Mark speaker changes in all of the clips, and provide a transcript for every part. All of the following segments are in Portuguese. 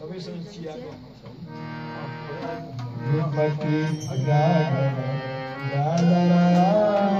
Speaker 1: Sabay sa siya ko.
Speaker 2: Gurmati Radha Radha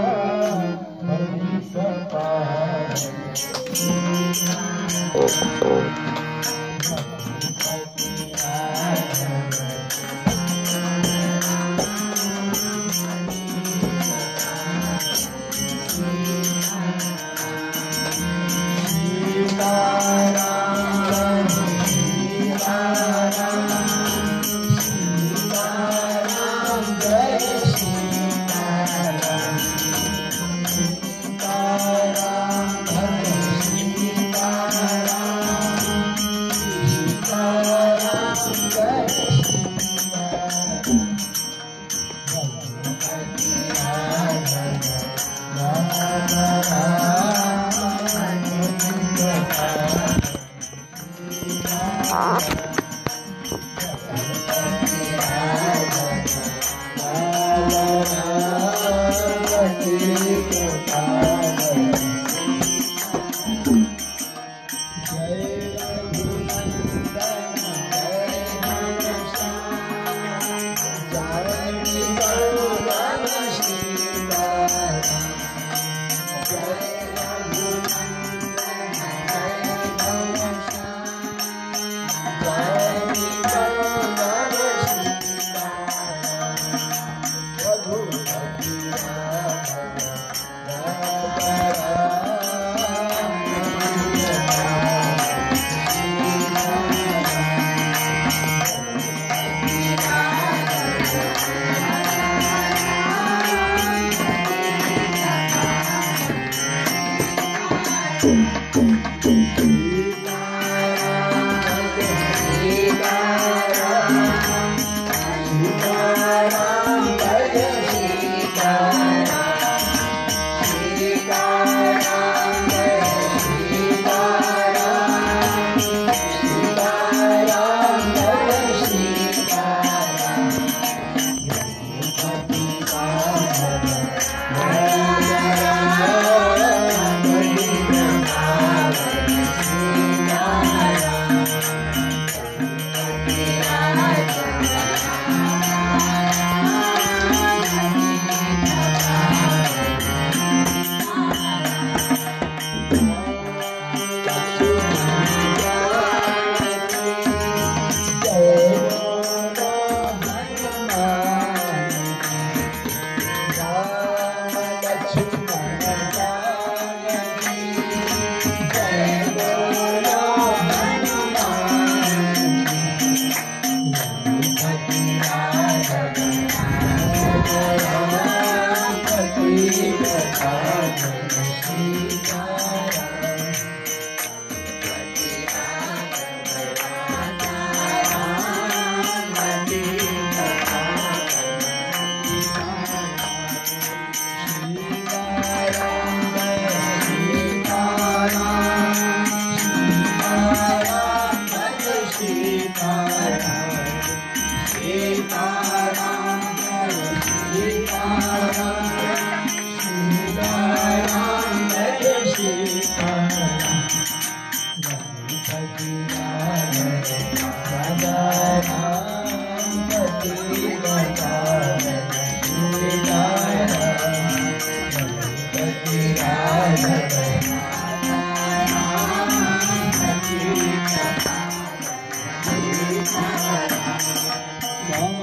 Speaker 3: Bye.